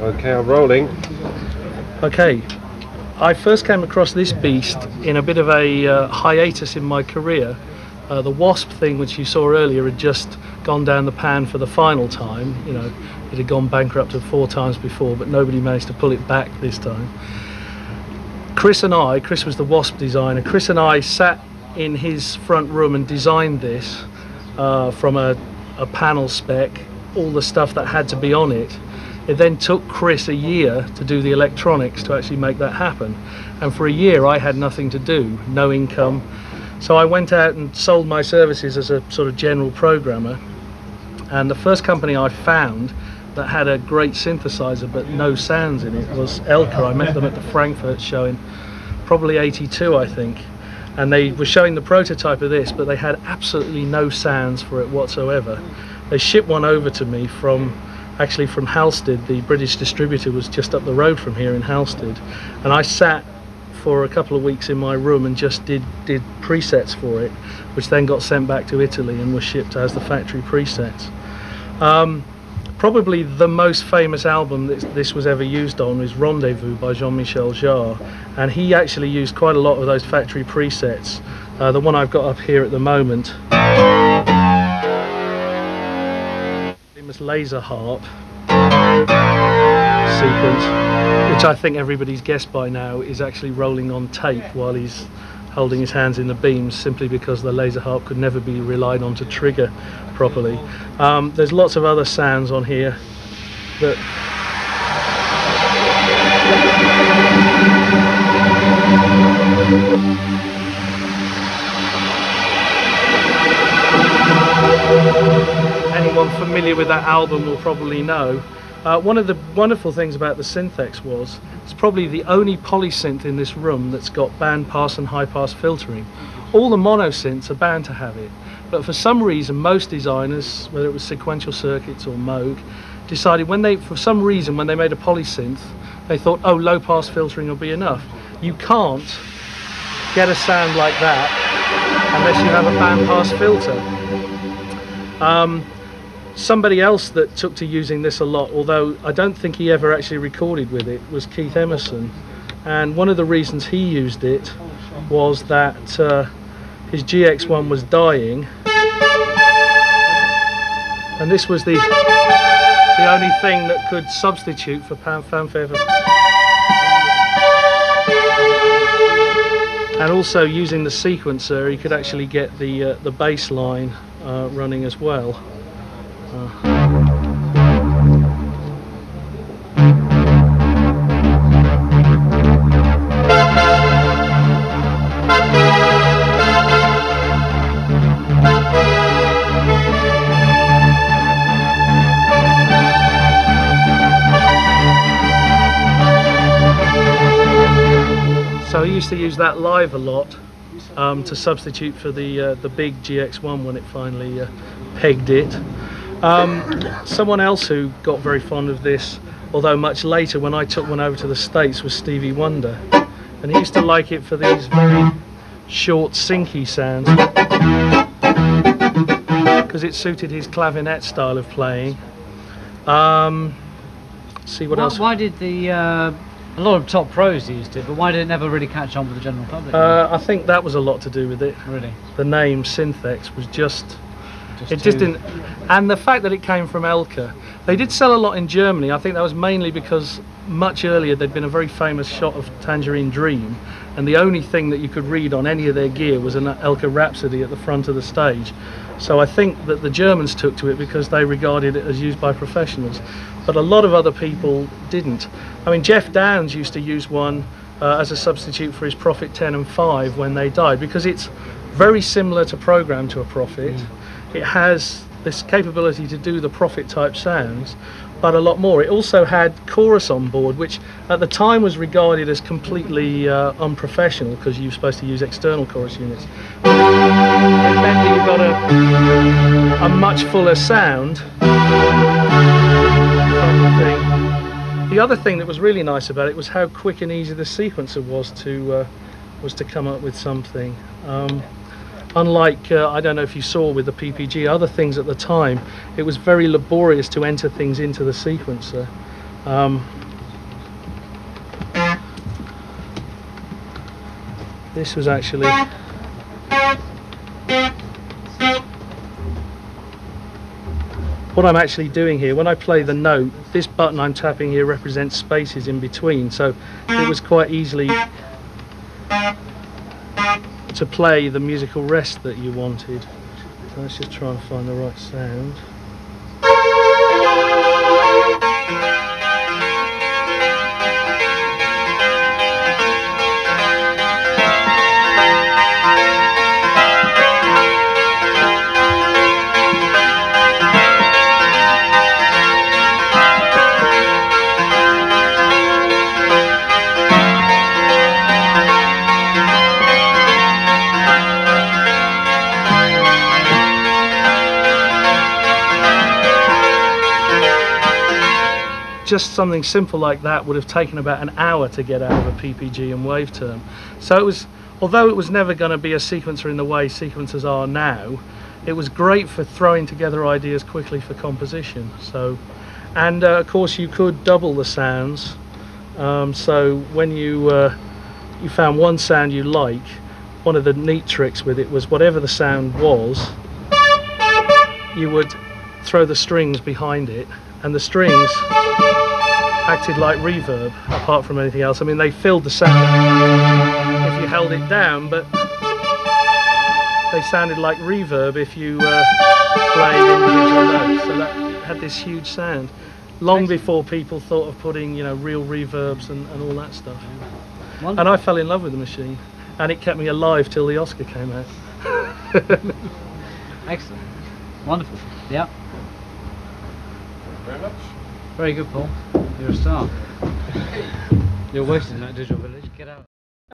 Okay, I'm rolling. Okay, I first came across this beast in a bit of a uh, hiatus in my career. Uh, the wasp thing, which you saw earlier, had just gone down the pan for the final time. You know, it had gone bankrupt four times before, but nobody managed to pull it back this time. Chris and I, Chris was the wasp designer. Chris and I sat in his front room and designed this uh, from a, a panel spec, all the stuff that had to be on it. It then took Chris a year to do the electronics to actually make that happen. And for a year, I had nothing to do, no income. So I went out and sold my services as a sort of general programmer. And the first company I found that had a great synthesizer but no sounds in it was Elka. I met them at the Frankfurt show in probably 82, I think. And they were showing the prototype of this, but they had absolutely no sounds for it whatsoever. They shipped one over to me from actually from Halstead. The British distributor was just up the road from here in Halstead, and I sat for a couple of weeks in my room and just did did presets for it, which then got sent back to Italy and was shipped as the factory presets. Um, probably the most famous album that this was ever used on is Rendezvous by Jean-Michel Jarre and he actually used quite a lot of those factory presets uh, the one I've got up here at the moment famous laser harp sequence which I think everybody's guessed by now is actually rolling on tape while he's holding his hands in the beams simply because the laser harp could never be relied on to trigger properly. Um, there's lots of other sounds on here that anyone familiar with that album will probably know uh, one of the wonderful things about the Synthex was it's probably the only polysynth in this room that's got band pass and high pass filtering. All the monosynths are bound to have it, but for some reason most designers, whether it was Sequential Circuits or Moog, decided when they, for some reason, when they made a polysynth, they thought, oh, low pass filtering will be enough. You can't get a sound like that unless you have a band pass filter. Um, Somebody else that took to using this a lot, although I don't think he ever actually recorded with it, was Keith Emerson. And one of the reasons he used it was that uh, his GX1 was dying. And this was the, the only thing that could substitute for pan fanfare. And also using the sequencer, he could actually get the, uh, the bass line uh, running as well. So I used to use that live a lot um, to substitute for the uh, the big GX1 when it finally uh, pegged it. Um, someone else who got very fond of this, although much later when I took one over to the States, was Stevie Wonder. And he used to like it for these very short, sinky sounds. Because it suited his clavinet style of playing. Um, see what why, else. Why did the uh, a lot of top pros used it, but why did it never really catch on with the general public? Uh, I think that was a lot to do with it. really, The name Synthex was just just it just didn't and the fact that it came from Elka they did sell a lot in Germany. I think that was mainly because much earlier there'd been a very famous shot of Tangerine Dream and the only thing that you could read on any of their gear was an Elka Rhapsody at the front of the stage. So I think that the Germans took to it because they regarded it as used by professionals but a lot of other people didn't. I mean Geoff Downes used to use one uh, as a substitute for his Prophet 10 and 5 when they died because it's very similar to program to a Prophet it has this capability to do the Prophet type sounds but a lot more. It also had chorus on board which at the time was regarded as completely uh, unprofessional because you're supposed to use external chorus units. It meant that you got a, a much fuller sound the the other thing that was really nice about it was how quick and easy the sequencer was to uh, was to come up with something. Um, unlike uh, I don't know if you saw with the PPG other things at the time it was very laborious to enter things into the sequencer. Um, this was actually what I'm actually doing here. When I play the note this button I'm tapping here represents spaces in between. So it was quite easily to play the musical rest that you wanted. So let's just try and find the right sound just something simple like that would have taken about an hour to get out of a PPG and Waveterm. So it was, although it was never going to be a sequencer in the way sequencers are now, it was great for throwing together ideas quickly for composition. So, and uh, of course you could double the sounds. Um, so when you uh, you found one sound you like, one of the neat tricks with it was whatever the sound was, you would throw the strings behind it, and the strings acted like reverb apart from anything else. I mean, they filled the sound if you held it down, but they sounded like reverb if you uh, played individual notes. So that had this huge sound. Long before people thought of putting, you know, real reverbs and, and all that stuff. Wonderful. And I fell in love with the machine, and it kept me alive till the Oscar came out. Excellent. Wonderful. Yeah. Very much. Very good, Paul. You're a star. You're wasting that digital village. Get out.